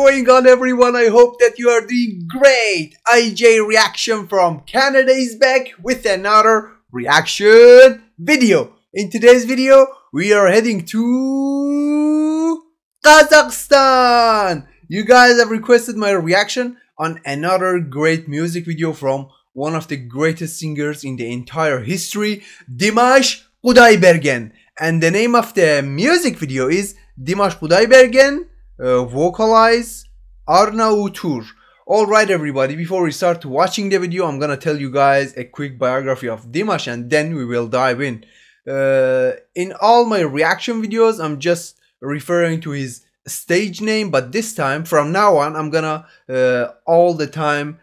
Going on everyone? I hope that you are doing great. IJ Reaction from Canada is back with another reaction video. In today's video, we are heading to Kazakhstan. You guys have requested my reaction on another great music video from one of the greatest singers in the entire history, Dimash Kudaibergen. And the name of the music video is Dimash Kudaibergen uh, vocalize Arnau Tour. Alright everybody, before we start watching the video, I'm gonna tell you guys a quick biography of Dimash and then we will dive in. Uh, in all my reaction videos, I'm just referring to his stage name, but this time, from now on, I'm gonna uh, all the time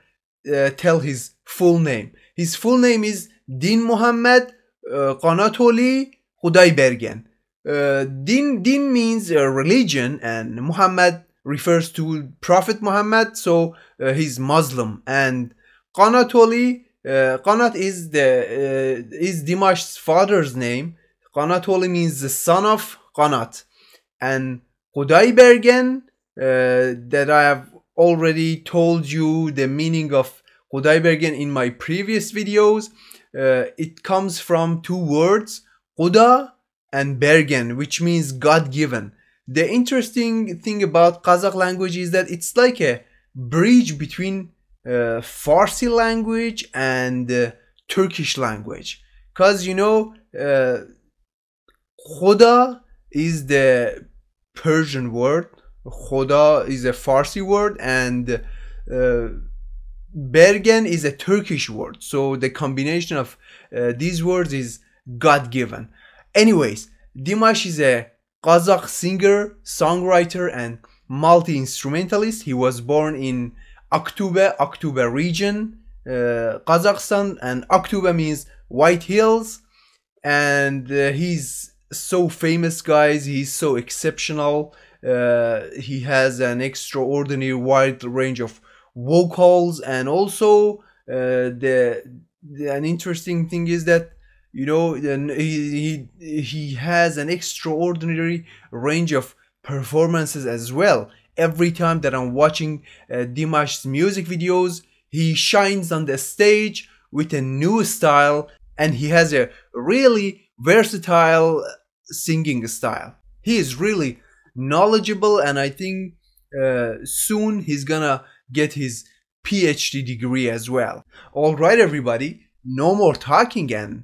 uh, tell his full name. His full name is Din Muhammad uh, Qanatoli Khudaibergen. Uh, din din means uh, religion and Muhammad refers to Prophet Muhammad so uh, he's Muslim. And Qanatoli uh, Qanat is the uh, is Dimash's father's name. Qanatoli means the son of Qanat. And Khudaibergen uh, that I have already told you the meaning of Khudaibergen in my previous videos it comes from two words Khuda and Bergen, which means God given. The interesting thing about Kazakh language is that it's like a bridge between uh, Farsi language and uh, Turkish language. Because you know, uh, Khoda is the Persian word, Khoda is a Farsi word, and uh, Bergen is a Turkish word. So the combination of uh, these words is God given. Anyways, Dimash is a Kazakh singer, songwriter, and multi-instrumentalist. He was born in Aktobe, Aktobe region, uh, Kazakhstan, and Aktobe means White Hills. And uh, he's so famous, guys. He's so exceptional. Uh, he has an extraordinary wide range of vocals, and also uh, the, the an interesting thing is that you know he, he he has an extraordinary range of performances as well. Every time that i'm watching uh, dimash's music videos he shines on the stage with a new style and he has a really versatile singing style. He is really knowledgeable and i think uh, soon he's gonna get his phd degree as well. All right everybody no more talking and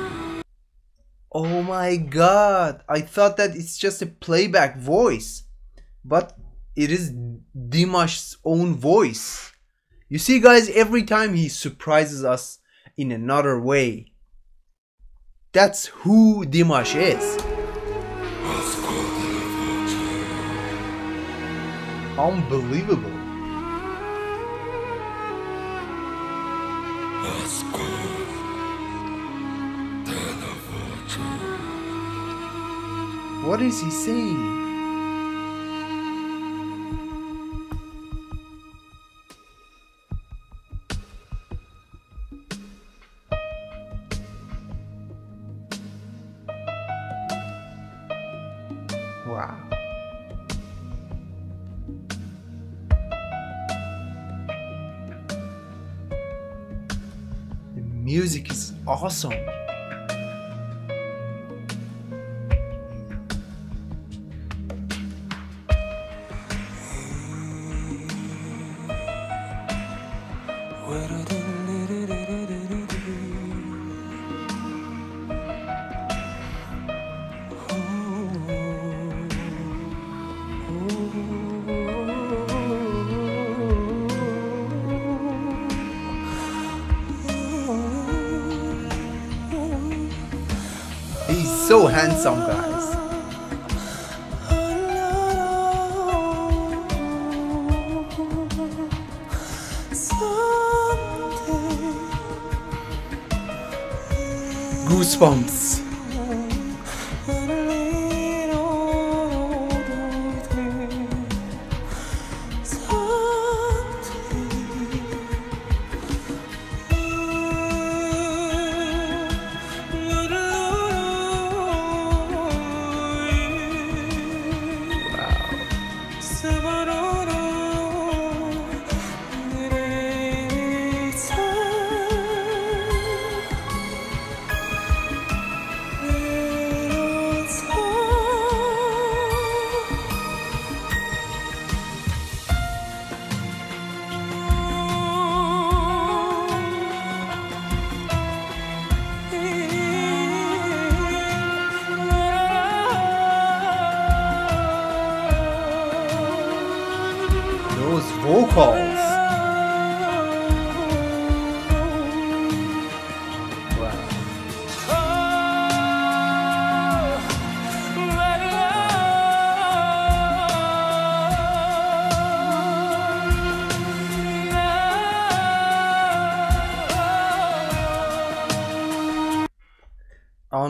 my god, I thought that it's just a playback voice. But it is Dimash's own voice. You see guys, every time he surprises us in another way. That's who Dimash is. Unbelievable. What is he saying? Music is awesome. He's so handsome, guys. Goosebumps.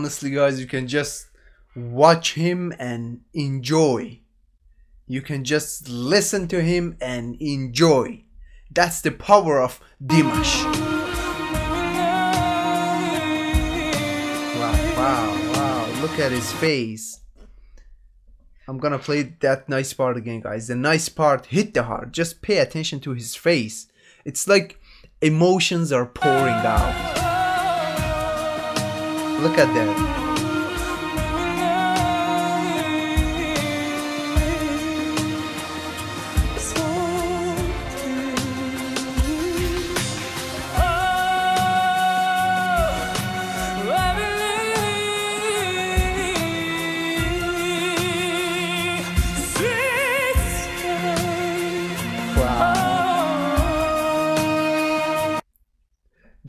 Honestly, guys, you can just watch him and enjoy. You can just listen to him and enjoy. That's the power of Dimash. Wow, wow, wow. Look at his face. I'm gonna play that nice part again, guys. The nice part hit the heart. Just pay attention to his face. It's like emotions are pouring out. Look at that.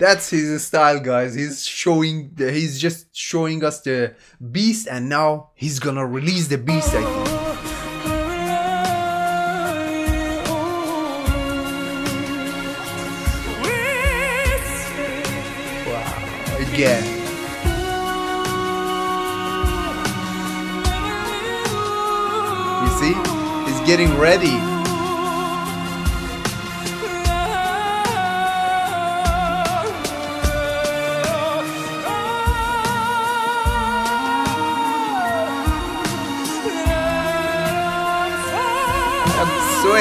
That's his style, guys. He's showing, the, he's just showing us the beast, and now he's gonna release the beast. I think. Again. You see, he's getting ready.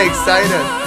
Excited.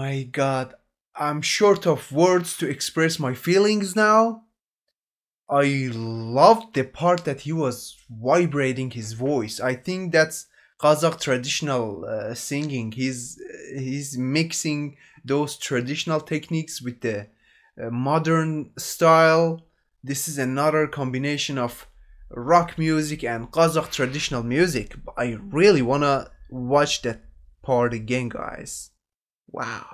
My god, I'm short of words to express my feelings now. I loved the part that he was vibrating his voice. I think that's Kazakh traditional uh, singing. He's he's mixing those traditional techniques with the uh, modern style. This is another combination of rock music and Kazakh traditional music. I really wanna watch that part again, guys. Wow.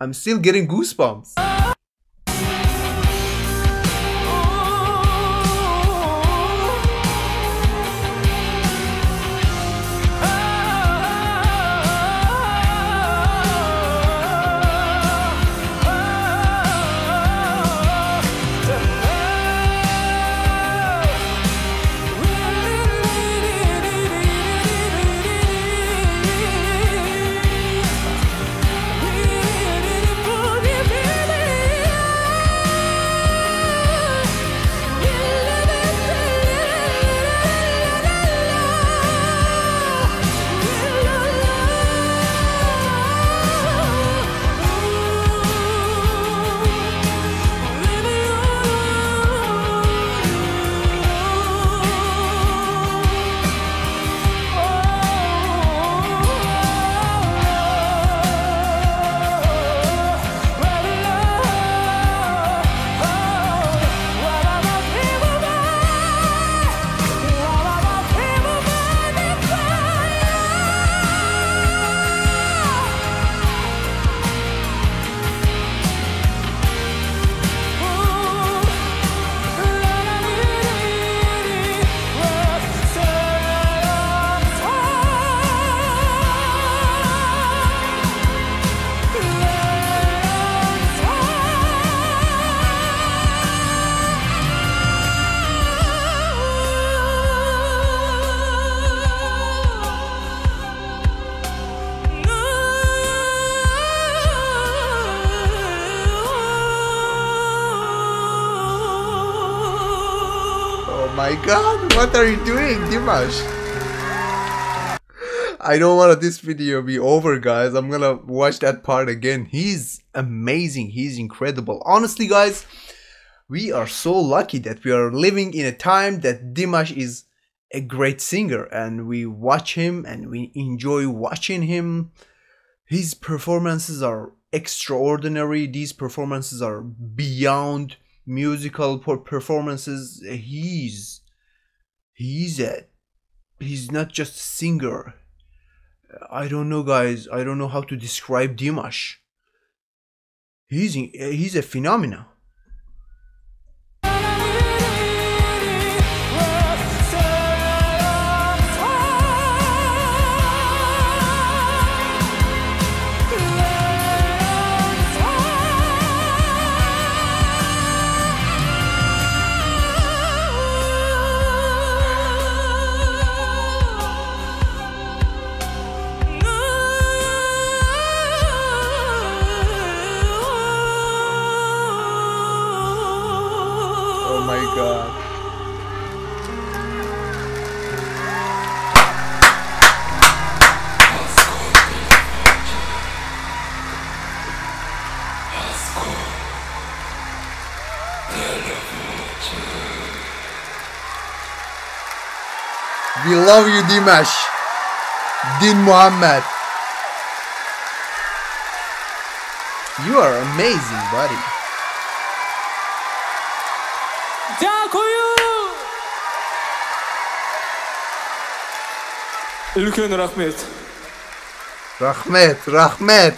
I'm still getting goosebumps. My god, what are you doing, Dimash? I don't want this video be over, guys. I'm gonna watch that part again. He's amazing. He's incredible. Honestly, guys, we are so lucky that we are living in a time that Dimash is a great singer and we watch him and we enjoy watching him. His performances are extraordinary. These performances are beyond musical performances. He's he's a he's not just a singer. I don't know, guys. I don't know how to describe Dimash. He's he's a phenomenon. We love you, Dimash. Din Muhammad. You are amazing, buddy. Ulkan rahmet. Rahmet, rahmet.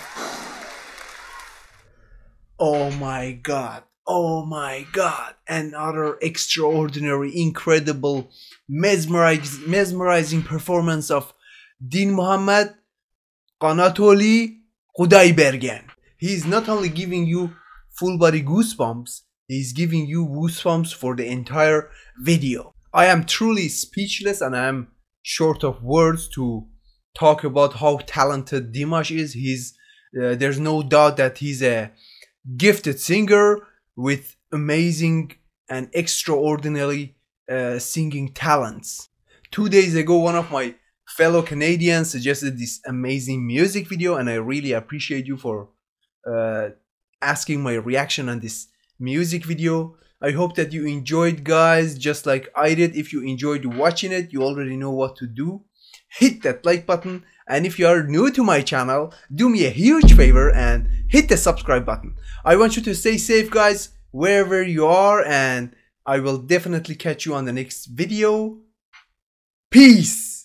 Oh my god oh my god. Another extraordinary incredible mesmerizing, mesmerizing performance of Din Muhammad Qanatoli Khudaibergen he's not only giving you full body goosebumps he's giving you goosebumps for the entire video. I am truly speechless and I am short of words to talk about how talented Dimash is. He's uh, there's no doubt that he's a gifted singer with amazing and extraordinary uh, singing talents. Two days ago, one of my fellow Canadians suggested this amazing music video, and I really appreciate you for uh, asking my reaction on this music video. I hope that you enjoyed guys just like I did. If you enjoyed watching it, you already know what to do. Hit that like button and if you are new to my channel, do me a huge favor and hit the subscribe button. I want you to stay safe guys wherever you are and I will definitely catch you on the next video. Peace!